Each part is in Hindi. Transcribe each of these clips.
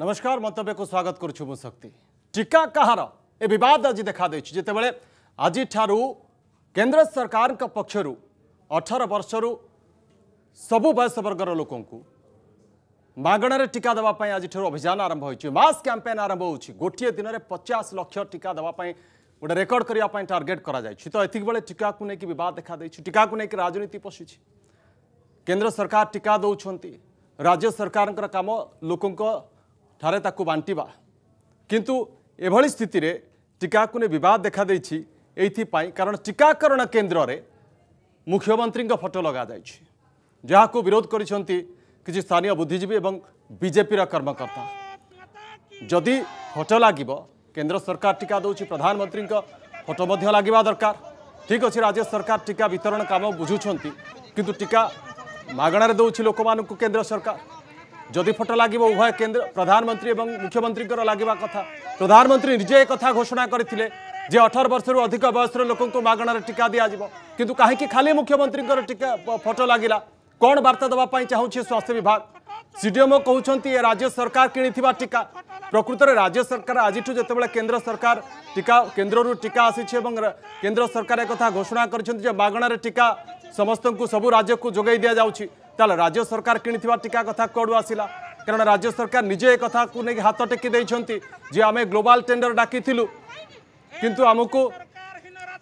नमस्कार मंत्य को स्वागत करुच्छू शक्ति टीका कहार ए बद आज देखा जिते बड़े आज केन्द्र सरकार का पक्षर अठर वर्ष रु सबू बयस वर्गर लोक मगणारे टीका देवाई आज अभियान आरंभ होस कैंपेन आरंभ हो गोटे दिन में पचास लक्ष टीका देवाई गोटे रेकर्ड करने टार्गेट कर तो ये बड़े टीका को लेकिन बद देखा टीका को लेकिन राजनीति पशुची केन्द्र सरकार टीका दौर राज्य सरकार कम लोक ଠାରେ ତାକୁ ବାଣ୍ଟିବା କିନ୍ତୁ ଏଭଳି ସ୍ଥିତିରେ ଟିକାକୁ ନେଇ ବିବାଦ ଦେଖାଦେଇଛି ଏଇଥିପାଇଁ କାରଣ ଟିକାକରଣ କେନ୍ଦ୍ରରେ ମୁଖ୍ୟମନ୍ତ୍ରୀଙ୍କ ଫଟୋ ଲଗାଯାଇଛି ଯାହାକୁ ବିରୋଧ କରିଛନ୍ତି କିଛି ସ୍ଥାନୀୟ ବୁଦ୍ଧିଜୀବୀ ଏବଂ ବିଜେପିର କର୍ମକର୍ତ୍ତା ଯଦି ଫଟୋ ଲାଗିବ କେନ୍ଦ୍ର ସରକାର ଟିକା ଦେଉଛି ପ୍ରଧାନମନ୍ତ୍ରୀଙ୍କ ଫଟୋ ମଧ୍ୟ ଲାଗିବା ଦରକାର ଠିକ୍ ଅଛି ରାଜ୍ୟ ସରକାର ଟିକା ବିତରଣ କାମ ବୁଝୁଛନ୍ତି କିନ୍ତୁ ଟିକା ମାଗଣାରେ ଦେଉଛି ଲୋକମାନଙ୍କୁ କେନ୍ଦ୍ର ସରକାର जदि फटो लगे उभय केन्द्र प्रधानमंत्री और मुख्यमंत्री लगवा कथा प्रधानमंत्री निजे एक घोषणा करते जे अठर वर्ष रू अधिक बयस लोक मगणार टीका दिजाव कितु कहीं खाली मुख्यमंत्री टीका फटो लगे कौन बार्ता देवाई चाहिए स्वास्थ्य विभाग सी सीडीएमओ कहते राज्य सरकार कि टीका प्रकृत राज्य सरकार आज जो केन्द्र सरकार टीका केन्द्र टीका आसी केन्द्र सरकार एक घोषणा कर मगणार टीका समस्त को सबू राज्य को जगे दि जाऊँगी तेल राज्य सरकार कि टीका कथा कौ आसला कारण राज्य सरकार निजे एक नहीं हाथ टेक जे आम ग्लोबाल टेडर डाकी किंतु आमको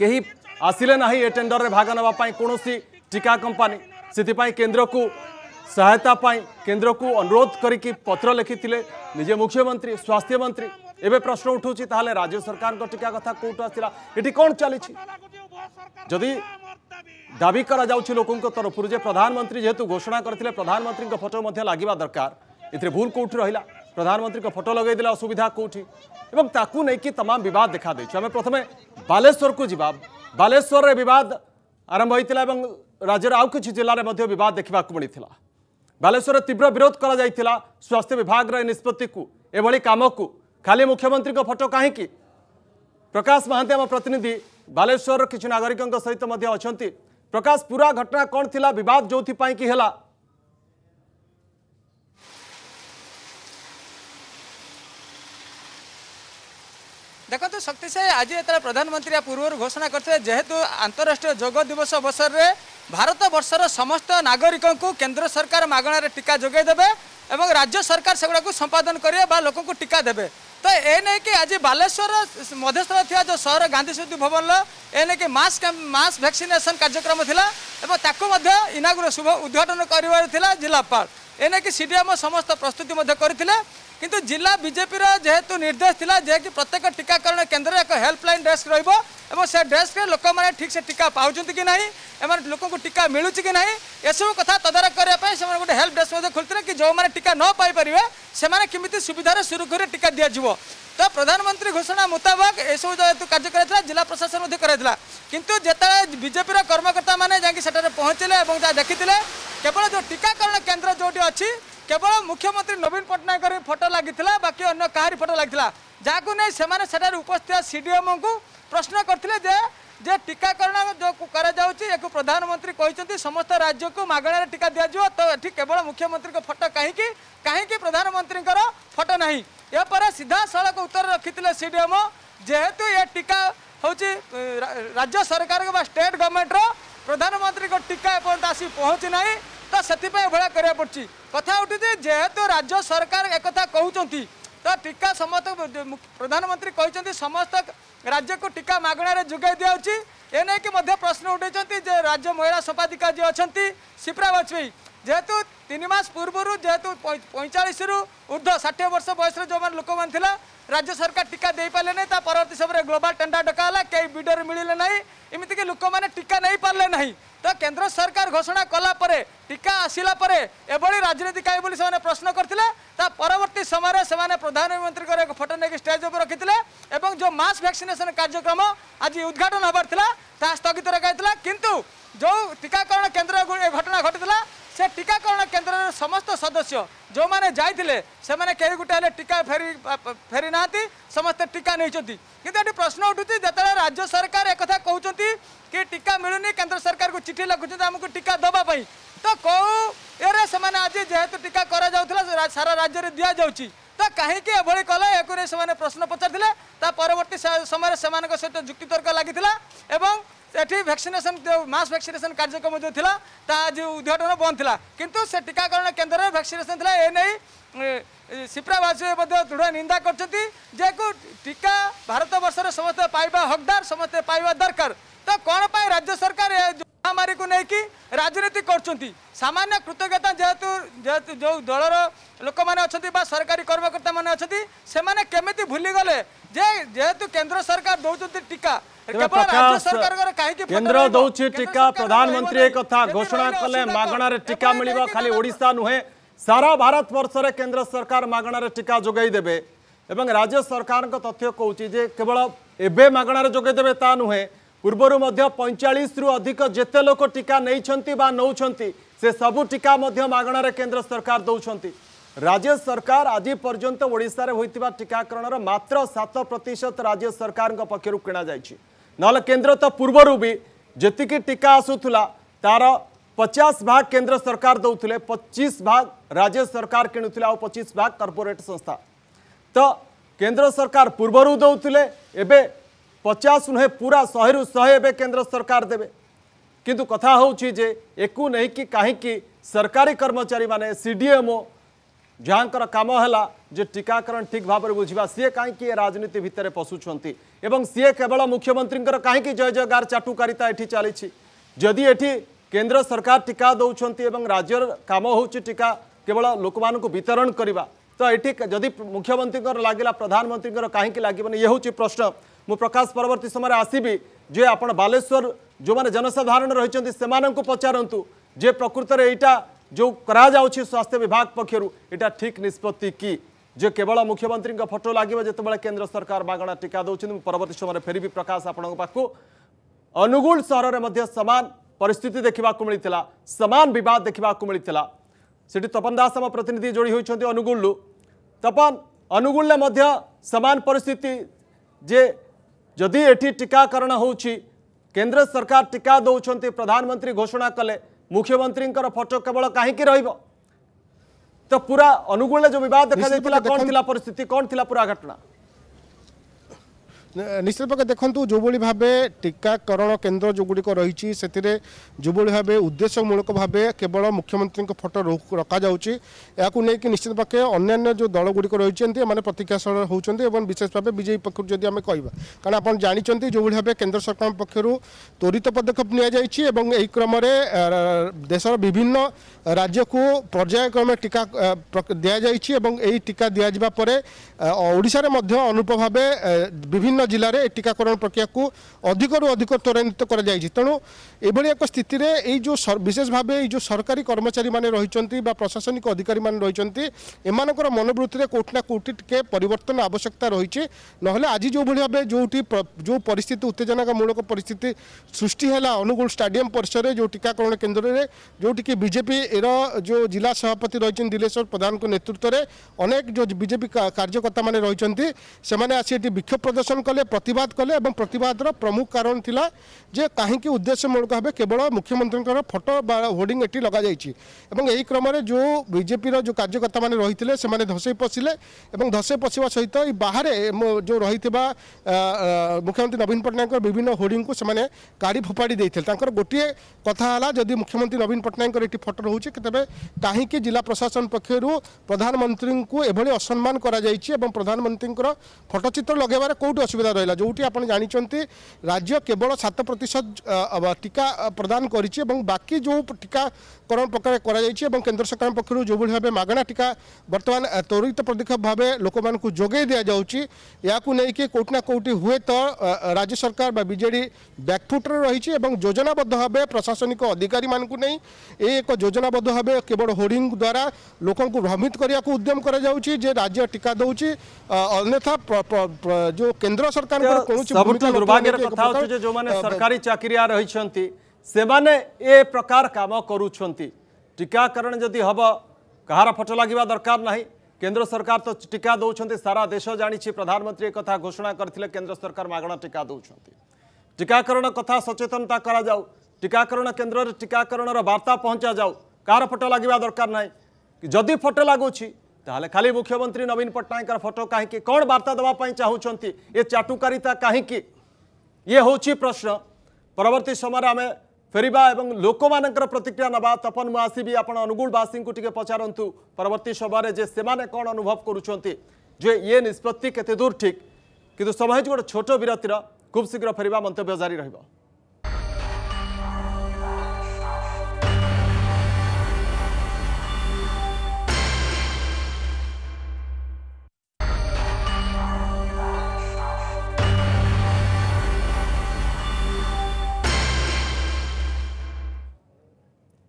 कहीं आसिले ना ये टेडर में भाग नापी कौन टीका कंपानी से केन्द्र को सहायतापाई केन्द्र को अनुरोध करके पत्र लिखी निजे मुख्यमंत्री स्वास्थ्य मंत्री एवं प्रश्न उठू राज्य सरकार टीका कथा कौट आसला ये कौन चली जदि दावी करा लोकों तरफ जे प्रधानमंत्री जेहेतु घोषणा करते प्रधानमंत्री फटो लगे दरकार ए भूल कौटी रहा प्रधानमंत्री फटो लगे असुविधा कौटी नहीं कि तमाम बिद देखा देखें प्रथम बालेश्वर को जी बालेश्वर में बिद आरंभ होता है राज्य आउ कि जिले में देखा मिलता बालेश्वर तीव्र विरोध कर स्वास्थ्य विभाग निष्पत्ति को यह कम को खाली मुख्यमंत्री फटो कहीं ପ୍ରକାଶ ମହାନ୍ତି ଆମ ପ୍ରତିନିଧି ବାଲେଶ୍ୱରର କିଛି ନାଗରିକଙ୍କ ସହିତ ମଧ୍ୟ ଅଛନ୍ତି ପ୍ରକାଶ ପୁରା ଘଟଣା କ'ଣ ଥିଲା ବିବାଦ ଯେଉଁଥିପାଇଁ କି ହେଲା ଦେଖନ୍ତୁ ଶକ୍ତି ସାହି ଆଜି ଯେତେବେଳେ ପ୍ରଧାନମନ୍ତ୍ରୀ ପୂର୍ବରୁ ଘୋଷଣା କରିଥିଲେ ଯେହେତୁ ଆନ୍ତଃରାଷ୍ଟ୍ରୀୟ ଯୋଗ ଦିବସ ଅବସରରେ ଭାରତ ବର୍ଷର ସମସ୍ତ ନାଗରିକଙ୍କୁ କେନ୍ଦ୍ର ସରକାର ମାଗଣାରେ ଟିକା ଯୋଗାଇ ଦେବେ ଏବଂ ରାଜ୍ୟ ସରକାର ସେଗୁଡ଼ାକୁ ସମ୍ପାଦନ କରିବେ ବା ଲୋକଙ୍କୁ ଟିକା ଦେବେ ତ ଏ ନେଇକି ଆଜି ବାଲେଶ୍ୱର ମଧ୍ୟସ୍ଥଳ ଥିବା ଯେଉଁ ସହର ଗାନ୍ଧୀ ସ୍ମୃତି ଭବନର ଏ ନେଇକି ମାସ୍ ମାସ୍ ଭ୍ୟାକ୍ସିନେସନ୍ କାର୍ଯ୍ୟକ୍ରମ ଥିଲା ଏବଂ ତାକୁ ମଧ୍ୟ ଇନାଗୁର ଶୁଭ ଉଦ୍ଘାଟନ କରିବାର ଥିଲା ଜିଲ୍ଲାପାଳ ଏ ନେଇକି ସି ଡି ଏମ୍ ସମସ୍ତ ପ୍ରସ୍ତୁତି ମଧ୍ୟ କରିଥିଲେ কিন্তু জেলা বিজেপি ৰ যেতিয়া নিৰ্দেশ দিলা যে কি প্ৰত্যেক টিকাকৰণ কেন্দ্ৰ এট হেল্পলাইন ডেস্ক ৰৈব আৰু সেই ডেস্কৰে লোকক মানে ঠিকছে টিকা পাওঁ যন্তি কি নাই এমান লোকক টিকা মিলুচি কি নাই এইসমূহ কথা তদৰক কৰে পাই সেইমান এট হেল্প ডেস্ক আছে খুলি থকা কি যো মানে টিকা ন পাই পৰিবে সেইমানে কিমতে সুবিধাৰে सुरु কৰি টিকা দিয়া দিব ত প্ৰধানমন্ত্ৰী ঘোষণা মুতাবেক এইসমূহ যেতিয়া কাৰ্য কৰেলা জিলা প্ৰশাসনৰ মধ্য কৰেলা কিন্তু যেতিয়া বিজেপিৰ কৰ্মকৰ্তা মানে যে কি সেইটোৰ পোনচিলে আৰু যে দেখিtile কেৱল যো টিকাকৰণ কেন্দ্ৰ যোটি আছে কেবল মুখ্যমন্ত্রী নবীন পট্টনাকর ফটো লাগিলা বাকি অন্য কাহারি ফটো লাগিলা যাকে নিয়ে সে সেটার উপস্থিত সিডিএম কু প্রশ্ন করলে যে যে টিকাকরণ যে କରାଯାଉଛି ୟାକୁ ପ୍ରଧାନମନ୍ତ୍ରୀ କହିଛନ୍ତି ସମସ୍ତ ରାଜ୍ୟକୁ ମାଗଣାରେ ଟିକା ଦିଆଯିବ ତ ଏଠି କେବଳ ମୁଖ୍ୟମନ୍ତ୍ରୀଙ୍କ ଫଟୋ କାହିଁକି କାହିଁକି ପ୍ରଧାନମନ୍ତ୍ରୀଙ୍କର ଫଟୋ ନାହିଁ ଏପରେ ସିଧାସଳଖ ଉତ୍ତର ରଖିଥିଲେ ସିଡିଏମ୍ଓ ଯେହେତୁ ଏ ଟିକା ହେଉଛି ରାଜ୍ୟ ସରକାରଙ୍କ ବା ଷ୍ଟେଟ୍ ଗଭର୍ଣ୍ଣମେଣ୍ଟର ପ୍ରଧାନମନ୍ତ୍ରୀଙ୍କ ଟିକା ଏପର୍ଯ୍ୟନ୍ତ ଆସି ପହଞ୍ଚି ନାହିଁ তো সেপাই এভাবে করা পড়ছে কথা উঠুছে যেহেতু রাজ্য সরকার একথা কুমার তো টিকা সমস্ত প্রধানমন্ত্রী কিন্তু সমস্ত রাজ্যকে টিকা মাগণার যোগাই দিয়েছে এ নেই প্রশ্ন উঠাইছেন যে রাজ্য মহিলা সভাধিকা যে অনেক শিপ্রা বাজপেয়ী যেহেতু তিন মাস পূর্বর যেহেতু পঁয়চাশ রু ঊর্ধ্ব ষাঠিয়ে বর্ষ বয়সর যে লোক লা রাজ্য সরকার টিকা দিয়ে না তা পরবর্তী সময় গ্লোবাল টেন্ডার ডকা হল কে বিডর মিলে না এমিতিকি লোক মানে টিকা নেই পারে না তো কেন্দ্র সরকার ঘোষণা কলাপরে টিকা আসিলা পরে এভাবে রাজনীতি কাই বলে সে প্রশ্ন করলে তা পরবর্তী সময় সে প্রধানমন্ত্রী এক ফটো নিয়ে স্টেজ উপরে রাখিলে এবং যে মাস ভ্যাকসিনেসন কার্যক্রম আজ উদ্ঘাটন হবার লা তা স্থগিত রখা কিন্তু যে টিকাকরণ কেন্দ্র ঘটনা ঘটিলা সে টিকাকরণ কেন্দ্রের সমস্ত সদস্য যে যাই সে কে গোটে হলে টিকা ফেরি ফেরি না সমস্ত টিকা নিয়েছেন কিন্তু এটি প্রশ্ন উঠুছে যেত রাজ্য সরকার একথা কুমার কি টিকা মিলুনি কেন্দ্র সরকার চিঠি লিখুছেন আমি টিকা দেওয়া ତ କେଉଁ ଇଏରେ ସେମାନେ ଆଜି ଯେହେତୁ ଟୀକା କରାଯାଉଥିଲା ସାରା ରାଜ୍ୟରେ ଦିଆଯାଉଛି ତ କାହିଁକି ଏଭଳି କଲେ ୟାକୁ ନେଇ ସେମାନେ ପ୍ରଶ୍ନ ପଚାରିଥିଲେ ତା ପରବର୍ତ୍ତୀ ସମୟରେ ସେମାନଙ୍କ ସହିତ ଯୁକ୍ତିତର୍କ ଲାଗିଥିଲା ଏବଂ ଏଠି ଭ୍ୟାକ୍ସିନେସନ ମାସ୍ ଭ୍ୟାକ୍ସିନେସନ କାର୍ଯ୍ୟକ୍ରମ ଯେଉଁ ଥିଲା ତା ଆଜି ଉଦ୍ଘାଟନ ବନ୍ଦ ଥିଲା କିନ୍ତୁ ସେ ଟୀକାକରଣ କେନ୍ଦ୍ରରେ ଭ୍ୟାକ୍ସିନେସନ ଥିଲା ଏ ନେଇ ସିପ୍ରାବାସୀ ମଧ୍ୟ ଦୃଢ଼ ନିନ୍ଦା କରିଛନ୍ତି ଯେକୁ ଟୀକା ଭାରତବର୍ଷରେ ସମସ୍ତେ ପାଇବା ହକଦାର ସମସ୍ତେ ପାଇବା ଦରକାର ତ କ'ଣ ପାଇଁ ରାଜ୍ୟ ସରକାର ମହାମାରୀକୁ ନେଇକି ରାଜନୀତି କରୁଛନ୍ତି ସାମାନ୍ୟ କୃତଜ୍ଞତା ଯେହେତୁ ଯେହେତୁ ଯେଉଁ ଦଳର ଲୋକମାନେ ଅଛନ୍ତି ବା ସରକାରୀ କର୍ମକର୍ତ୍ତାମାନେ ଅଛନ୍ତି ସେମାନେ କେମିତି ଭୁଲିଗଲେ ଯେ ଯେହେତୁ କେନ୍ଦ୍ର ସରକାର ଦେଉଛନ୍ତି ଟିକା କେନ୍ଦ୍ର ଦେଉଛି ଟିକା ପ୍ରଧାନମନ୍ତ୍ରୀ ଏ କଥା ଘୋଷଣା କଲେ ମାଗଣାରେ ଟିକା ମିଳିବ ଖାଲି ଓଡ଼ିଶା ନୁହେଁ ସାରା ଭାରତ ବର୍ଷରେ କେନ୍ଦ୍ର ସରକାର ମାଗଣାରେ ଟିକା ଯୋଗାଇ ଦେବେ ଏବଂ ରାଜ୍ୟ ସରକାରଙ୍କ ତଥ୍ୟ କହୁଛି ଯେ କେବଳ ଏବେ ମାଗଣାରେ ଯୋଗାଇ ଦେବେ ତା ନୁହେଁ ପୂର୍ବରୁ ମଧ୍ୟ ପଇଁଚାଳିଶରୁ ଅଧିକ ଯେତେ ଲୋକ ଟିକା ନେଇଛନ୍ତି ବା ନେଉଛନ୍ତି ସେ ସବୁ ଟିକା ମଧ୍ୟ ମାଗଣାରେ କେନ୍ଦ୍ର ସରକାର ଦେଉଛନ୍ତି ରାଜ୍ୟ ସରକାର ଆଜି ପର୍ଯ୍ୟନ୍ତ ଓଡ଼ିଶାରେ ହୋଇଥିବା ଟିକାକରଣର ମାତ୍ର ସାତ ପ୍ରତିଶତ ରାଜ୍ୟ ସରକାରଙ୍କ ପକ୍ଷରୁ କିଣାଯାଇଛି ନହେଲେ କେନ୍ଦ୍ର ତ ପୂର୍ବରୁ ବି ଯେତିକି ଟିକା ଆସୁଥିଲା ତାର ପଚାଶ ଭାଗ କେନ୍ଦ୍ର ସରକାର ଦେଉଥିଲେ ପଚିଶ ଭାଗ ରାଜ୍ୟ ସରକାର କିଣୁଥିଲେ ଆଉ ପଚିଶ ଭାଗ କର୍ପୋରେଟ୍ ସଂସ୍ଥା ତ କେନ୍ଦ୍ର ସରକାର ପୂର୍ବରୁ ଦେଉଥିଲେ ଏବେ पचास नुहे पूरा शहे रु शहे केन्द्र सरकार देवे किंतु कथा जे एक नहीं कि कहीं सरकारी कर्मचारी मैंने सी डी एम जहाँ काम है जे टीकाकरण ठीक भाव बुझा सीए कहीं राजनीति भितर पशुं सीए केवल मुख्यमंत्री कहीं जय जय गार चाटुकारिता एटी चली जदि यी केन्द्र सरकार टीका दौर राज्य काम हो टीका केवल लोक मतरण करवा तो ये जदि मुख्यमंत्री लगला प्रधानमंत्री कहीं लगे ये हूँ प्रश्न ମୁଁ ପ୍ରକାଶ ପରବର୍ତ୍ତୀ ସମୟରେ ଆସିବି ଯେ ଆପଣ ବାଲେଶ୍ୱର ଯେଉଁମାନେ ଜନସାଧାରଣ ରହିଛନ୍ତି ସେମାନଙ୍କୁ ପଚାରନ୍ତୁ ଯେ ପ୍ରକୃତରେ ଏଇଟା ଯେଉଁ କରାଯାଉଛି ସ୍ୱାସ୍ଥ୍ୟ ବିଭାଗ ପକ୍ଷରୁ ଏଇଟା ଠିକ୍ ନିଷ୍ପତ୍ତି କି ଯେ କେବଳ ମୁଖ୍ୟମନ୍ତ୍ରୀଙ୍କ ଫଟୋ ଲାଗିବ ଯେତେବେଳେ କେନ୍ଦ୍ର ସରକାର ମାଗଣା ଟିକା ଦେଉଛନ୍ତି ମୁଁ ପରବର୍ତ୍ତୀ ସମୟରେ ଫେରିବି ପ୍ରକାଶ ଆପଣଙ୍କ ପାଖକୁ ଅନୁଗୁଳ ସହରରେ ମଧ୍ୟ ସମାନ ପରିସ୍ଥିତି ଦେଖିବାକୁ ମିଳିଥିଲା ସମାନ ବିବାଦ ଦେଖିବାକୁ ମିଳିଥିଲା ସେଠି ତପନ ଦାସ ଆମ ପ୍ରତିନିଧି ଯୋଡ଼ି ହୋଇଛନ୍ତି ଅନୁଗୁଳରୁ ତପନ ଅନୁଗୁଳରେ ମଧ୍ୟ ସମାନ ପରିସ୍ଥିତି ଯେ जदि एटी टीकाकरण होन्द्र सरकार टीका दौरान प्रधानमंत्री घोषणा कले मुख्यमंत्री फटो केवल कहीं रही तो पूरा अनुगुण जो बद देखा कौन थी परिस्थिति कौन थी पूरा घटना ନିଶ୍ଚିତ ପକ୍ଷେ ଦେଖନ୍ତୁ ଯେଉଁଭଳି ଭାବେ ଟିକାକରଣ କେନ୍ଦ୍ର ଯେଉଁଗୁଡ଼ିକ ରହିଛି ସେଥିରେ ଯେଉଁଭଳି ଭାବେ ଉଦ୍ଦେଶ୍ୟମୂଳକ ଭାବେ କେବଳ ମୁଖ୍ୟମନ୍ତ୍ରୀଙ୍କ ଫଟୋ ରଖାଯାଉଛି ଏହାକୁ ନେଇକି ନିଶ୍ଚିତ ପକ୍ଷେ ଅନ୍ୟାନ୍ୟ ଯେଉଁ ଦଳଗୁଡ଼ିକ ରହିଛନ୍ତି ଏମାନେ ପ୍ରତିକ୍ରିୟାଶୀଳ ହେଉଛନ୍ତି ଏବଂ ବିଶେଷ ଭାବେ ବିଜେପି ପକ୍ଷରୁ ଯଦି ଆମେ କହିବା କାରଣ ଆପଣ ଜାଣିଛନ୍ତି ଯେଉଁଭଳି ଭାବେ କେନ୍ଦ୍ର ସରକାରଙ୍କ ପକ୍ଷରୁ ତ୍ୱରିତ ପଦକ୍ଷେପ ନିଆଯାଇଛି ଏବଂ ଏହି କ୍ରମରେ ଦେଶର ବିଭିନ୍ନ ରାଜ୍ୟକୁ ପର୍ଯ୍ୟାୟକ୍ରମେ ଟିକା ଦିଆଯାଇଛି ଏବଂ ଏହି ଟିକା ଦିଆଯିବା ପରେ ଓଡ଼ିଶାରେ ମଧ୍ୟ ଅନୁରୂପ ଭାବେ ବିଭିନ୍ନ ଜିଲ୍ଲାରେ ଏ ଟିକାକରଣ ପ୍ରକ୍ରିୟାକୁ ଅଧିକରୁ ଅଧିକ ତ୍ୱରାନ୍ୱିତ କରାଯାଇଛି ତେଣୁ ଏଭଳି ଏକ ସ୍ଥିତିରେ ଏଇ ଯେଉଁ ବିଶେଷ ଭାବେ ଏଇ ଯେଉଁ ସରକାରୀ କର୍ମଚାରୀମାନେ ରହିଛନ୍ତି ବା ପ୍ରଶାସନିକ ଅଧିକାରୀମାନେ ରହିଛନ୍ତି ଏମାନଙ୍କର ମନୋବୃତ୍ତିରେ କେଉଁଠି ନା କେଉଁଠି ଟିକେ ପରିବର୍ତ୍ତନ ଆବଶ୍ୟକତା ରହିଛି ନହେଲେ ଆଜି ଯେଉଁଭଳି ଭାବେ ଯେଉଁଠି ଯେଉଁ ପରିସ୍ଥିତି ଉତ୍ତେଜନାମୂଳକ ପରିସ୍ଥିତି ସୃଷ୍ଟି ହେଲା ଅନୁଗୁଳ ଷ୍ଟାଡିୟମ୍ ପରିସରରେ ଯେଉଁ ଟିକାକରଣ କେନ୍ଦ୍ରରେ ଯେଉଁଠିକି ବିଜେପି ଏର ଯେଉଁ ଜିଲ୍ଲା ସଭାପତି ରହିଛନ୍ତି ଦିଲେଶ୍ୱର ପ୍ରଧାନଙ୍କ ନେତୃତ୍ୱରେ ଅନେକ ଯେଉଁ ବିଜେପି କାର୍ଯ୍ୟକର୍ତ୍ତାମାନେ ରହିଛନ୍ତି ସେମାନେ ଆସି ଏଠି ବିକ୍ଷୋଭ ପ୍ରଦର୍ଶନ କଲେ कले प्रतिवाद कले और प्रतिवादर प्रमुख कारण था जे कहीं उद्देश्यमूलक भाव केवल मुख्यमंत्री फटो बा होर्डिंग ये लग जा क्रम जो बीजेपी जो कार्यकर्ता मैंने रही से धसई पशिले धसई पशा सहित बाहर जो रही मुख्यमंत्री नवीन पट्टनायक विभिन्न होर्डिंग को काढ़ी फोपाड़ी देते गोटे कथा जदि मुख्यमंत्री नवीन पट्टनायक ये फटो रोचे तेज कहीं जिला प्रशासन पक्षर प्रधानमंत्री को यह असम्मान कर प्रधानमंत्री फटोचित्र लगे कौटी असुविधा असुविधा रहा जोटि आप जानते राज्य केवल सात प्रतिशत टीका प्रदान कर बाकी जो टीका क्रम प्रकार कर केन्द्र सरकार पक्ष जो भाव मगणा टीका बर्तमान त्वरित पदक्षेप भाव लोक मानक जोगे दि जाऊँ या कौटिना कौटि हुए तो राज्य सरकार बजे बैकफुट रही योजनाबद्ध भाव प्रशासनिक अधिकारी मानक नहीं एक योजनाबद्ध भाव केवल होर्डिंग द्वारा लोक भ्रमित करने को उद्यम कर राज्य टीका दौर अन्यथा जो केन्द्र सरकार दुर्भाग्य कथा जो मैंने सरकारी चाकरिया रही से मैंने ए प्रकार काम करीकरण जदि हम कह फटो लगे दरकार ना केन्द्र सरकार तो टीका दौरान सारा देश जाणी प्रधानमंत्री एक घोषणा करते केन्द्र सरकार मागणा टीका दौरान टीकाकरण कथ सचेतनता करा टीकाकरण केन्द्र टीकाकरण बार्ता पहुँचा जाऊ कार फटो लगे दरकार ना जदि फटो लगुच्छे खाली मुख्यमंत्री नवीन पट्टनायक फटो कहीं कौन बार्ता देवाई चाहूँ ये चाटुकारिता कहीं ये हूँ प्रश्न परवर्त समय आम ফেরা এবং লোকমানঙ্কর প্রতিক্রিয়া নেওয়া তপন মু আসবি আপনার অনুগুল বাসী টিকি পচারত পরবর্তী সময় যে সে কণ অনুভব করছেন যে ইয়ে নিষ্পত্তি কেতে দূর ঠিক কিন্তু সময় হয়েছে গোটে ছোট বিরতির খুব শীঘ্র ফেরা মন্তব্য জারি রহবা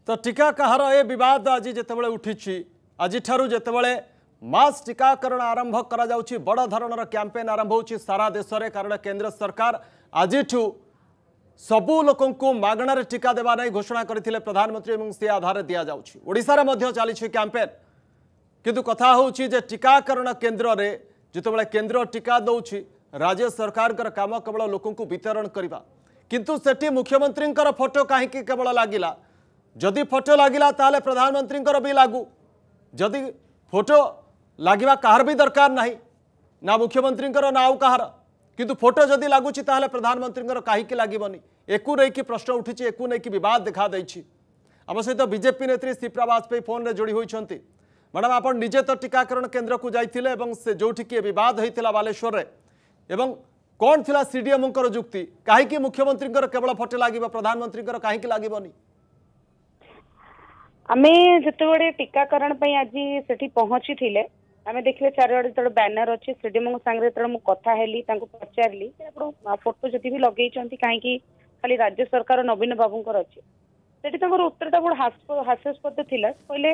ତ ଟୀକା କାହାର ଏ ବିବାଦ ଆଜି ଯେତେବେଳେ ଉଠିଛି ଆଜିଠାରୁ ଯେତେବେଳେ ମାସ୍ ଟୀକାକରଣ ଆରମ୍ଭ କରାଯାଉଛି ବଡ଼ ଧରଣର କ୍ୟାମ୍ପେନ୍ ଆରମ୍ଭ ହେଉଛି ସାରା ଦେଶରେ କାରଣ କେନ୍ଦ୍ର ସରକାର ଆଜିଠୁ ସବୁ ଲୋକଙ୍କୁ ମାଗଣାରେ ଟୀକା ଦେବା ନେଇ ଘୋଷଣା କରିଥିଲେ ପ୍ରଧାନମନ୍ତ୍ରୀ ଏବଂ ସେ ଆଧାରରେ ଦିଆଯାଉଛି ଓଡ଼ିଶାରେ ମଧ୍ୟ ଚାଲିଛି କ୍ୟାମ୍ପେନ୍ କିନ୍ତୁ କଥା ହେଉଛି ଯେ ଟୀକାକରଣ କେନ୍ଦ୍ରରେ ଯେତେବେଳେ କେନ୍ଦ୍ର ଟୀକା ଦେଉଛି ରାଜ୍ୟ ସରକାରଙ୍କର କାମ କେବଳ ଲୋକଙ୍କୁ ବିତରଣ କରିବା କିନ୍ତୁ ସେଠି ମୁଖ୍ୟମନ୍ତ୍ରୀଙ୍କର ଫଟୋ କାହିଁକି କେବଳ ଲାଗିଲା जदि फोटो लगला तेल प्रधानमंत्री भी लगू जदि फोटो लगवा कहार भी दरकार ना ना मुख्यमंत्री ना आउ कहार फोटो जदि लगुच प्रधानमंत्री कहीं लगे एक नहीं प्रश्न उठी एक नहीं बद देखा आम सहित बीजेपी नेत्री सीप्रा बाजपेयी फोन में जोड़ी होती मैडम आप निजे तो टीकाकरण केन्द्र को जाते से जोटि बद होता बालेश्वर में कौन थी सी सीडीएम जुक्ति कहीं मुख्यमंत्री केवल फोटो लगे प्रधानमंत्री कहीं लगभग ଆମେ ଯେତେବେଳେ ଟୀକାକରଣ ପାଇଁ ଆଜି ସେଠି ପହଞ୍ଚିଥିଲେ ଆମେ ଦେଖିଲେ ଚାରିଆଡ଼େ ଯେତେବେଳେ ବ୍ୟାନର ଅଛି ଶ୍ରୀଡିମଙ୍କ ସାଙ୍ଗରେ ଯେତେବେଳେ ମୁଁ କଥା ହେଲି ତାଙ୍କୁ ପଚାରିଲି ଆପଣ ଫଟୋ ଯଦି ବି ଲଗେଇଛନ୍ତି କାହିଁକି ଖାଲି ରାଜ୍ୟ ସରକାର ନବୀନ ବାବୁଙ୍କର ଅଛି ସେଠି ତାଙ୍କର ଉତ୍ତରଟା ବହୁତ ହାସ୍ୟାସ୍ପଦ ଥିଲା କହିଲେ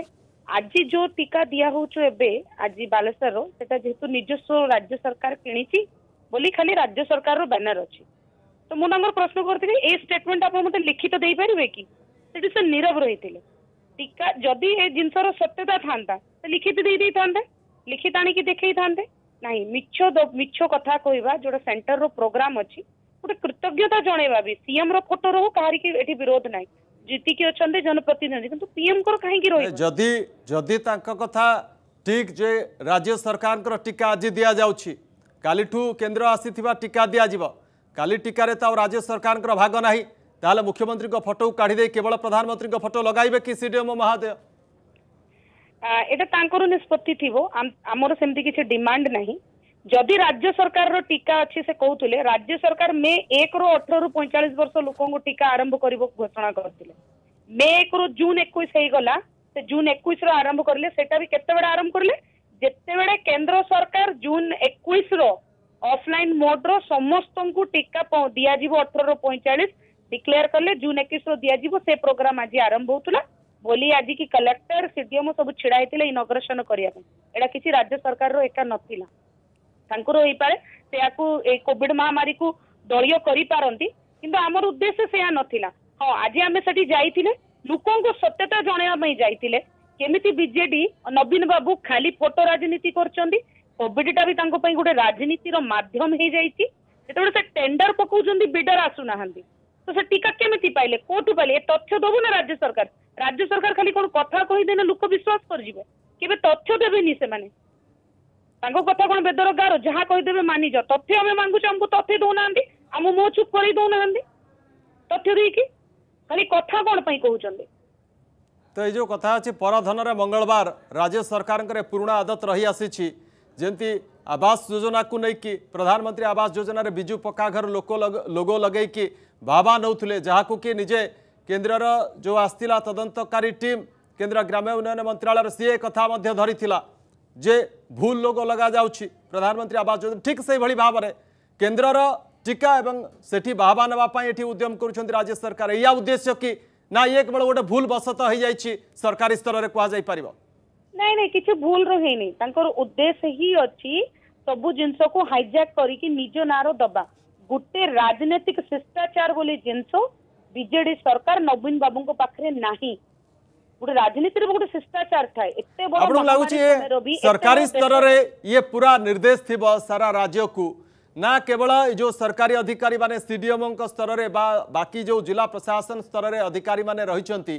ଆଜି ଯୋଉ ଟୀକା ଦିଆହଉଛୁ ଏବେ ଆଜି ବାଲେଶ୍ୱରର ସେଟା ଯେହେତୁ ନିଜସ୍ୱ ରାଜ୍ୟ ସରକାର କିଣିଛି ବୋଲି ଖାଲି ରାଜ୍ୟ ସରକାରର ବ୍ୟାନର ଅଛି ତ ମୁଁ ତାଙ୍କର ପ୍ରଶ୍ନ କରିଥିଲି ଏ ଷ୍ଟେଟମେଣ୍ଟ ଆପଣ ମୋତେ ଲିଖିତ ଦେଇପାରିବେ କି ସେଠି ସେ ନୀରବ ରହିଥିଲେ टीका जदि ए जिनसर सत्यता था लिखित दे दे थांदे लिखित आनी की देखै थांदे नाही मिच्छ मिच्छ कथा कहिबा जोडा सेंटर रो प्रोग्राम अछि गोटे कृतज्ञता जणैबा भी सीएम रो रो कहारी विरोध ना जीती के अछन्दे जनप्रतिनिधि किंतु पीएम कर काहे की जदि कथा ठीक जे राज्य सरकार कर टीका आज दिया जाउछि केन्द्र आसीथिबा टीका दिया जिवो टीका रे राज्य सरकार कर भाग नाही তাহলে মুখ্যমন্ত্রীঙ্ ফটো কাঢ়িদে কেবল প্রধানমন্ত্রীঙ্ ফটো লগাইবে কি সিডিএমও মহাদেয় এটা তাঁকর নিষ্পত্তি থিব আমার সেমতি কিছু ডিমান্ড নাহি যদি রাজ্য সরকারর টিকা আছে সে কৌলে রাজ্য সরকার মে 1 রু 18 রু 45 বর্ষ লোকঙ্কু টিকা আরম্ভ করিব ঘোষণা করতিলে মে 1 রু জুন 21 হই গলা সে জুন 21 র আরম্ভ করলে সেটা বি কেতবেড়ে আরম্ভ করলে যেতবেড়ে কেন্দ্র সরকার জুন 21 র অফলাইন মোড র সমস্তঙ্কু টিকা দিয়া দিব 18 রু 45 ডিক্লেয়ার কলে জুন একুশর দিয়াযিব সে প্রোগ্রাম আজ আরম্ভ হচ্ছিল ବୋଲି ଆଜିକି କଲେକ୍ଟର ସିଡିଏମ୍ ସବୁ ଛିଡ଼ା ହେଇଥିଲେ ଇନଗ୍ରେସନ କରିବା ପାଇଁ ଏଇଟା କିଛି ରାଜ୍ୟ ସରକାରର ଏକା ନଥିଲା ତାଙ୍କର ହେଇପାରେ ସେ ଆକୁ ଏଇ କୋଭିଡ ମହାମାରୀକୁ ଦଳୀୟ କରିପାରନ୍ତି କିନ୍ତୁ ଆମର ଉଦ୍ଦେଶ୍ୟ ସେୟା ନଥିଲା ହଁ ଆଜି ଆମେ ସେଠି ଯାଇଥିଲେ ଲୋକଙ୍କୁ ସତ୍ୟତା ଜଣାଇବା ପାଇଁ ଯାଇଥିଲେ କେମିତି ବିଜେଡି ନବୀନ ବାବୁ ଖାଲି ଫଟୋ ରାଜନୀତି କରୁଛନ୍ତି କୋଭିଡଟା ବି ତାଙ୍କ ପାଇଁ ଗୋଟେ ରାଜନୀତିର ମାଧ୍ୟମ ହେଇଯାଇଛି ଯେତେବେଳେ ସେ ଟେଣ୍ଡର ପକଉଛନ୍ତି ବିଡର ଆସୁନାହାନ୍ତି ସେତିକି କେମିତି ପାଇଲେ କୋଉଠୁ ପାଇଲେ ଏ ତଥ୍ୟ ଦବୁ ନା ରାଜ୍ୟ ସରକାର ରାଜ୍ୟ ସରକାର ଖାଲି କଣ କଥା କହିଦେଲେ ଲୋକ ବିଶ୍ୱାସ କରିଯିବେ କେବେ ତଥ୍ୟ ଦେବେନି ସେମାନେ ତାଙ୍କ କଥା କଣ ବେଦରକାର ଯାହା କହିଦେବେ ମାନିଜ ତଥ୍ୟ ଆମେ ମାଗୁଛୁ ଆମକୁ ତଥ୍ୟ ଦଉନାହାନ୍ତି ଆମ ମୁହଁ ଚୁପ୍ କରେଇ ଦଉନାହାନ୍ତି ତଥ୍ୟ ଦେଇକି ଖାଲି କଥା କଣ ପାଇଁ କହୁଛନ୍ତି ତ ଏଇ ଯେଉଁ କଥା ଅଛି ପରଧନରେ ମଙ୍ଗଳବାର ରାଜ୍ୟ ସରକାରଙ୍କର ପୁରୁଣା ଆଦତ ରହିଆସିଛି ଯେମିତି ଆବାସ ଯୋଜନାକୁ ନେଇକି ପ୍ରଧାନମନ୍ତ୍ରୀ ଆବାସ ଯୋଜନାରେ ବିଜୁ ପକ୍କା ଘର ଲୋକ ଲୋଗୋ ଲଗେଇକି ବାବା ନେଉଥିଲେ ଯାହାକୁ କି ନିଜେ କେନ୍ଦ୍ରର ଯେଉଁ ଆସିଥିଲା ତଦନ୍ତକାରୀ ଟିମ୍ କେନ୍ଦ୍ର ଗ୍ରାମ୍ୟ ଉନ୍ନୟନ ମନ୍ତ୍ରାଳୟର ସିଏ କଥା ମଧ୍ୟ ଧରିଥିଲା ଯେ ଭୁଲ ଲୋକ ଲଗାଯାଉଛି ପ୍ରଧାନମନ୍ତ୍ରୀ ଆବାସ ଯୋଜନା ଠିକ୍ ସେହିଭଳି ଭାବରେ କେନ୍ଦ୍ରର ଟିକା ଏବଂ ସେଠି ବାହାବା ନେବା ପାଇଁ ଏଠି ଉଦ୍ୟମ କରୁଛନ୍ତି ରାଜ୍ୟ ସରକାର ଏହା ଉଦ୍ଦେଶ୍ୟ କି ନା ଇଏ କେବଳ ଗୋଟେ ଭୁଲ ବଶତ ହେଇଯାଇଛି ସରକାରୀ ସ୍ତରରେ କୁହାଯାଇପାରିବ ନାଇଁ ନାଇଁ କିଛି ଭୁଲ ହେଇନି ତାଙ୍କର ଉଦ୍ଦେଶ୍ୟ ହିଁ ଅଛି ସବୁ ଜିନିଷକୁ ହାଇଜାକ୍ କରିକି ନିଜ ନାଁର ଦବା गोटे राजनैतिक शिष्टाचार बोली जिनस विजे सरकार नवीन बाबू को पाखे ना सरकारी स्तर में ये पूरा निर्देश थी सारा राज्य को ना केवल जो सरकारी अधिकारी मैंने सीडीएमओ स्तर में बा, बाकी जो जिला प्रशासन स्तर में अधिकारी मैंने रही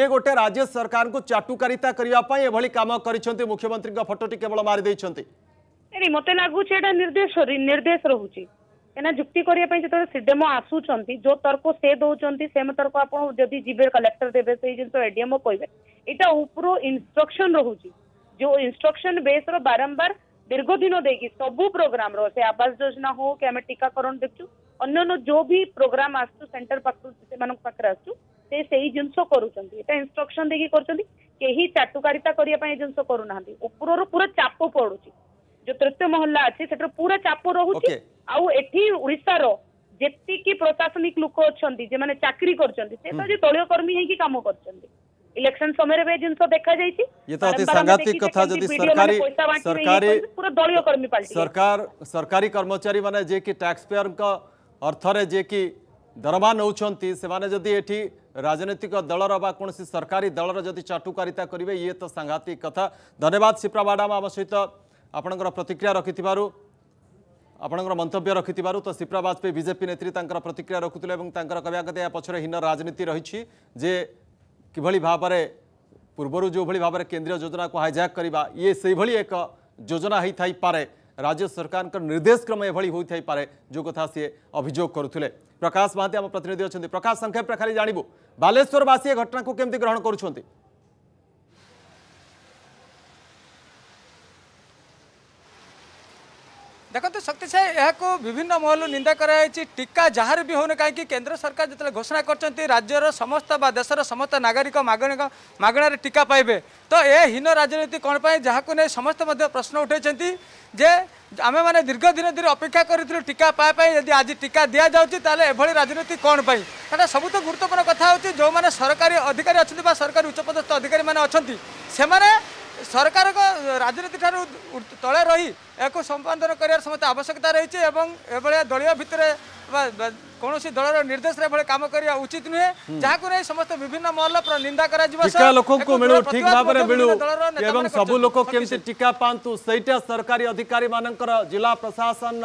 ये गोटे राज्य सरकार को चाटुकारिता करने काम कर मुख्यमंत्री फटोटी केवल मारिदे मत लगुच निर्देश निर्देश रोचे କାହିଁକିନା ଯୁକ୍ତି କରିବା ପାଇଁ ଯେତେବେଳେ ସିଡେମୋ ଆସୁଛନ୍ତି ଯୋଉ ତର୍କ ସେ ଦଉଛନ୍ତି ସେମ ତର୍କ ଆପଣ ଯଦି ଯିବେ କଲେକ୍ଟର ଦେବେ ସେଇ ଜିନିଷ ଏଡିଏମ୍ଓ କହିବେ ଏଇଟା ଉପରୁ ଇନଷ୍ଟ୍ରକ୍ସନ ରହୁଛି ଯୋଉ ଇନଷ୍ଟ୍ରକ୍ସନ ବେସ୍ର ବାରମ୍ବାର ଦୀର୍ଘ ଦିନ ଦେଇକି ସବୁ ର ସେ ଆବାସ ଯୋଜନା ହଉ କି ଆମେ ଟିକାକରଣ ଦେଖୁଛୁ ଅନ୍ୟାନ୍ୟ ଯୋଉ ବି ପ୍ରୋଗ୍ରାମ ଆସୁଛୁ ସେଣ୍ଟର ପାଖରୁ ସେମାନଙ୍କ ପାଖରେ ଆସୁଛୁ ସେ ସେଇ ଜିନିଷ କରୁଛନ୍ତି ଏଇଟା ଇନଷ୍ଟ୍ରକ୍ସନ ଦେଇକି କରୁଛନ୍ତି କେହି ଚାଟୁକାରିତା କରିବା ପାଇଁ ଜିନିଷ କରୁନାହାନ୍ତି ଉପରରୁ ପୁରା ଚାପ ପଡୁଛି ଯୋଉ ତୃତୀୟ ମହଲା ଅଛି ସେଠାରେ ପୁରା ଚାପ ରହୁଛି ଆଉ ଏଠି ଓଡିଶାର ଯେତିକି ପ୍ରଶାସନିକ ଲୋକ ଅଛନ୍ତି ଯେମାନେ ଚାକିରି କରିଛନ୍ତି ସେ ତ ଯେ ଦଳୀୟ କର୍ମୀ ହେଇକି କାମ କରିଛନ୍ତି ইলেকশন সময়ের বে জিনিস দেখা যাইছি ये तो अति सांघातिक कथा जदि सरकारी सरकारी पूरा दलीय कर्मी पार्टी सरकार सरकारी कर्मचारी माने जे की टैक्स पेयर का अर्थ रे जे की दरमा नौछंती से माने जदी एठी राजनीतिक दलर बा कोनसी सरकारी दलर जदि चाटुकारिता करिवे ये तो सांघातिक कथा धन्यवाद सिप्रा मैडम आम सहित आपनकर प्रतिक्रिया रखिथिबारु ଆପଣଙ୍କର ମନ୍ତବ୍ୟ ରଖିଥିବାରୁ ତ ସିପ୍ରା ବାଜପେୟୀ ବିଜେପି ନେତ୍ରୀ ତାଙ୍କର ପ୍ରତିକ୍ରିୟା ରଖୁଥିଲେ ଏବଂ ତାଙ୍କର କହିବା କଥା ଏହା ପଛରେ ହୀନ ରାଜନୀତି ରହିଛି ଯେ କିଭଳି ଭାବରେ ପୂର୍ବରୁ ଯେଉଁଭଳି ଭାବରେ କେନ୍ଦ୍ରୀୟ ଯୋଜନାକୁ ହାଇଜାକ୍ କରିବା ଇଏ ସେଇଭଳି ଏକ ଯୋଜନା ହୋଇଥାଇପାରେ ରାଜ୍ୟ ସରକାରଙ୍କ ନିର୍ଦ୍ଦେଶକ୍ରମେ ଏଭଳି ହୋଇଥାଇପାରେ ଯେଉଁ କଥା ସିଏ ଅଭିଯୋଗ କରୁଥିଲେ ପ୍ରକାଶ ମହାନ୍ତି ଆମ ପ୍ରତିନିଧି ଅଛନ୍ତି ପ୍ରକାଶ ସଂକ୍ଷେପରେ ଖାଲି ଜାଣିବୁ ବାଲେଶ୍ୱରବାସୀ ଏ ଘଟଣାକୁ କେମିତି ଗ୍ରହଣ କରୁଛନ୍ତି ଦେଖନ୍ତୁ ଶକ୍ତି ସାହି ଏହାକୁ ବିଭିନ୍ନ ମହଲରୁ ନିନ୍ଦା କରାଯାଇଛି ଟୀକା ଯାହାର ବି ହେଉନି କାହିଁକି କେନ୍ଦ୍ର ସରକାର ଯେତେବେଳେ ଘୋଷଣା କରିଛନ୍ତି ରାଜ୍ୟର ସମସ୍ତ ବା ଦେଶର ସମସ୍ତ ନାଗରିକ ମାଗଣା ମାଗଣାରେ ଟୀକା ପାଇବେ ତ ଏ ହୀନ ରାଜନୀତି କ'ଣ ପାଇଁ ଯାହାକୁ ନେଇ ସମସ୍ତେ ମଧ୍ୟ ପ୍ରଶ୍ନ ଉଠାଇଛନ୍ତି ଯେ ଆମେମାନେ ଦୀର୍ଘ ଦିନ ଧରି ଅପେକ୍ଷା କରିଥିଲୁ ଟୀକା ପାଇବା ପାଇଁ ଯଦି ଆଜି ଟୀକା ଦିଆଯାଉଛି ତାହେଲେ ଏଭଳି ରାଜନୀତି କ'ଣ ପାଇଁ କାରଣ ସବୁଠୁ ଗୁରୁତ୍ୱପୂର୍ଣ୍ଣ କଥା ହେଉଛି ଯେଉଁମାନେ ସରକାରୀ ଅଧିକାରୀ ଅଛନ୍ତି ବା ସରକାରୀ ଉଚ୍ଚପଦସ୍ଥ ଅଧିକାରୀମାନେ ଅଛନ୍ତି ସେମାନେ ସରକାରଙ୍କ ରାଜନୀତି ଠାରୁ ତଳେ ରହି ଏହାକୁ ସମ୍ପାଦନ କରିବାର ସମସ୍ତ ଆବଶ୍ୟକତା ରହିଛି ଏବଂ ଏଭଳିଆ ଦଳୀୟ ଭିତରେ କୌଣସି ଦଳର ନିର୍ଦ୍ଦେଶରେ ଏଭଳି କାମ କରିବା ଉଚିତ ନୁହେଁ ଯାହାକୁ ନେଇ ସମସ୍ତ ବିଭିନ୍ନ ମହଲ ନିନ୍ଦା କରାଯିବା ଲୋକଙ୍କୁ ମିଳୁ ଠିକ ଭାବରେ ମିଳୁ ଏବଂ ସବୁ ଲୋକ କେମିତି ଟିକା ପାଆନ୍ତୁ ସେଇଟା ସରକାରୀ ଅଧିକାରୀମାନଙ୍କର ଜିଲ୍ଲା ପ୍ରଶାସନ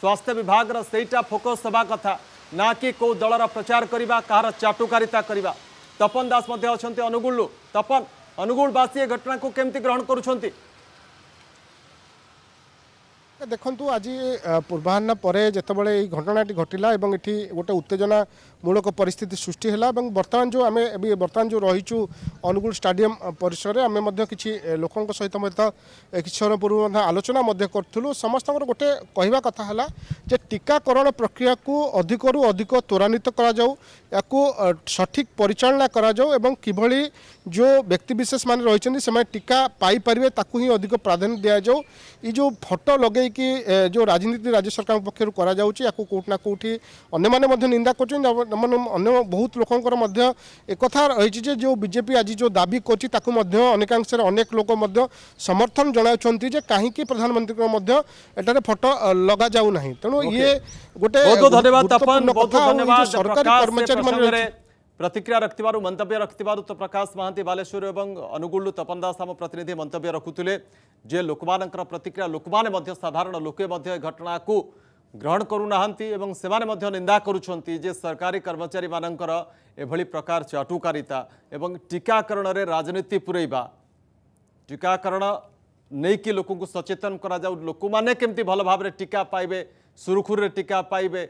ସ୍ୱାସ୍ଥ୍ୟ ବିଭାଗର ସେଇଟା ଫୋକସ୍ ହେବା କଥା ନା କି କେଉଁ ଦଳର ପ୍ରଚାର କରିବା କାହାର ଚାଟୁକାରିତା କରିବା ତପନ ଦାସ ମଧ୍ୟ ଅଛନ୍ତି ଅନୁଗୁଳରୁ ତପନ ଅନୁଗୁଳବାସୀ ଏ ଘଟଣାକୁ କେମିତି ଗ୍ରହଣ କରୁଛନ୍ତି ଦେଖନ୍ତୁ ଆଜି ପୂର୍ବାହ୍ନ ପରେ ଯେତେବେଳେ ଏଇ ଘଟଣାଟି ଘଟିଲା ଏବଂ ଏଠି ଗୋଟେ ଉତ୍ତେଜନା মূলক পরিস্থিতি সৃষ্টি হল এবং বর্তমান যে আমি বর্তমান যে রয়েছু অনুগুল স্টাডিয়াম পরিসরে আমি কিছু লোক সহিত কিছু সময় পূর্ব আলোচনা করুলু সমস্ত গোটে কহা কথা হল যে টিকাকরণ প্রক্রিয়া অধিকর অধিক ত্বরান্বিত করা যাও ইয়াকু সঠিক পরিচালনা করা যাও এবং কিভাবে যে ব্যক্তিবিশেষ মানে রয়েছেন সে টিকা পাইপারে তাকে হি অধিক প্রাধান্য দিয়া যাও এই যে ফটো লগাইকি যে রাজনীতি রাজ্য সরকার পক্ষ করা যাচ্ছে ইয়াকু কোটি না কোটি অন্য মানে নিন্দা করছেন নমন অন্য বহুত লোকৰ মধ্য এক কথা ৰৈছে যে যে বিজেপি আজি যে দাবী কৰিছে তাৰ মধ্য অনকাংশৰ अनेक লোকৰ মধ্য সমৰ্থন জনাউচন্তি যে काही কি প্ৰধানমন্ত্ৰীৰ মধ্য এটৰ ফটো লগা যাও নাই তেনো ই গটে অগো ধন্যবাদ আপোন বহুত ধন্যবাদ সরকারি কৰ্মচাৰী মানে প্ৰতিক্ৰিয়া ৰක්তিবাৰু মন্তব্য ৰක්তিবাৰু তপrakash মাহন্তি Валеশ্বৰ আৰু অনুকূল তপন দাসৰ সম প্ৰতিনিধি মন্তব্য ৰখতুলে যে লোকমানৰ প্ৰতিক্ৰিয়া লোকমানৰ মধ্য সাধাৰণ লোকে মধ্য ঘটনাକୁ ଗ୍ରହଣ କରୁନାହାନ୍ତି ଏବଂ ସେମାନେ ମଧ୍ୟ ନିନ୍ଦା କରୁଛନ୍ତି ଯେ ସରକାରୀ କର୍ମଚାରୀମାନଙ୍କର ଏଭଳି ପ୍ରକାର ଚଟୁକାରିତା ଏବଂ ଟିକାକରଣରେ ରାଜନୀତି ପୂରେଇବା ଟିକାକରଣ ନେଇକି ଲୋକଙ୍କୁ ସଚେତନ କରାଯାଉ ଲୋକମାନେ କେମିତି ଭଲ ଭାବରେ ଟିକା ପାଇବେ ସୁରୁଖୁରୁରେ ଟିକା ପାଇବେ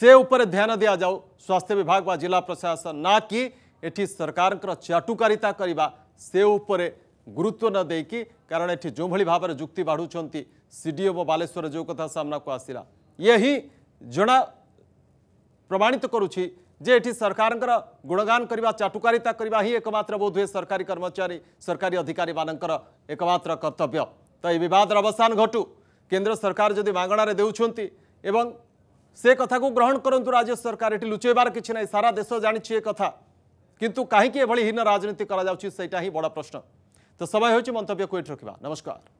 ସେ ଉପରେ ଧ୍ୟାନ ଦିଆଯାଉ ସ୍ୱାସ୍ଥ୍ୟ ବିଭାଗ ବା ଜିଲ୍ଲା ପ୍ରଶାସନ ନା କି ଏଠି ସରକାରଙ୍କର ଚଟୁକାରିତା କରିବା ସେ ଉପରେ ଗୁରୁତ୍ୱ ନ ଦେଇକି କାରଣ ଏଠି ଯେଉଁଭଳି ଭାବରେ ଯୁକ୍ତି ବାଢ଼ୁଛନ୍ତି ସିଡିଏମ୍ ବାଲେଶ୍ୱର ଯେଉଁ କଥା ସାମ୍ନାକୁ ଆସିଲା ଇଏ ହିଁ ଜଣା ପ୍ରମାଣିତ କରୁଛି ଯେ ଏଠି ସରକାରଙ୍କର ଗୁଣଗାନ କରିବା ଚାଟୁକାରିତା କରିବା ହିଁ ଏକମାତ୍ର ବୋଧହୁଏ ସରକାରୀ କର୍ମଚାରୀ ସରକାରୀ ଅଧିକାରୀମାନଙ୍କର ଏକମାତ୍ର କର୍ତ୍ତବ୍ୟ ତ ଏ ବିବାଦର ଅବସାନ ଘଟୁ କେନ୍ଦ୍ର ସରକାର ଯଦି ମାଗଣାରେ ଦେଉଛନ୍ତି ଏବଂ ସେ କଥାକୁ ଗ୍ରହଣ କରନ୍ତୁ ରାଜ୍ୟ ସରକାର ଏଠି ଲୁଚେଇବାର କିଛି ନାହିଁ ସାରା ଦେଶ ଜାଣିଛି ଏ କଥା କିନ୍ତୁ କାହିଁକି ଏଭଳି ହୀନ ରାଜନୀତି କରାଯାଉଛି ସେଇଟା ହିଁ ବଡ଼ ପ୍ରଶ୍ନ তো সবাই হয়েছে মন্তব্য কুয়েট রকিবা নমস্কার